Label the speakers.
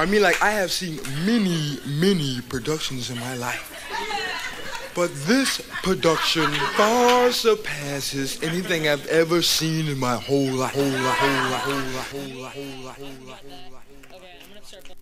Speaker 1: I mean, like, I have seen many, many productions in my life. But this production far surpasses anything I've ever seen in my whole life. Whole life, whole life, whole life.